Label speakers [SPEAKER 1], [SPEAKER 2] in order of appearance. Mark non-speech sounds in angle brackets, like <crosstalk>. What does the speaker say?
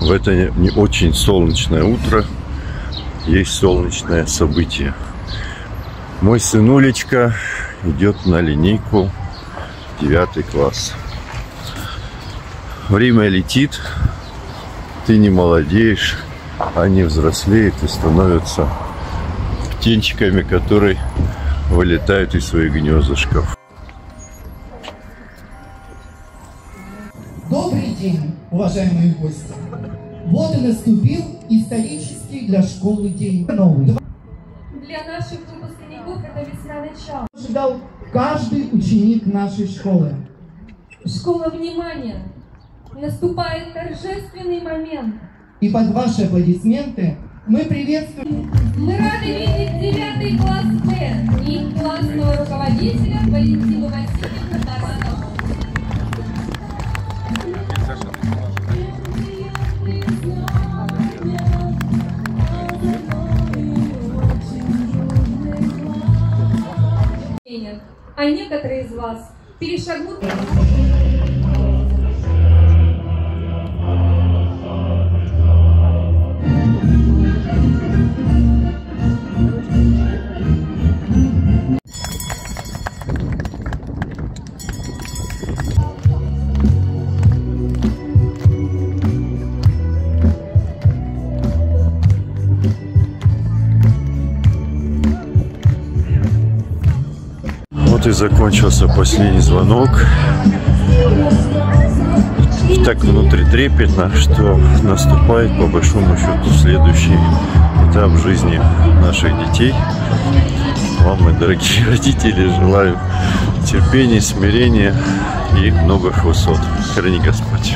[SPEAKER 1] в это не очень солнечное утро есть солнечное событие. Мой сынулечка идет на линейку девятый класс. Время летит, ты не молодеешь, они взрослеют и становятся птенчиками, которые вылетают из своих гнездышков.
[SPEAKER 2] Добрый день, уважаемые гости! Вот и наступил исторический для школы день. Новый.
[SPEAKER 3] Для наших выпускников это весна начала.
[SPEAKER 2] Ожидал каждый ученик нашей школы.
[SPEAKER 3] Школа внимания. Наступает торжественный момент.
[SPEAKER 2] И под ваши аплодисменты мы приветствуем
[SPEAKER 3] Мы рады видеть девятый класс А некоторые из вас перешагнут...
[SPEAKER 1] И закончился последний звонок. Так внутри трепетно, что наступает по большому счету следующий этап жизни наших детей. Вам, мои дорогие <laughs> родители, желаю терпения, смирения и новых высот. Храни Господь.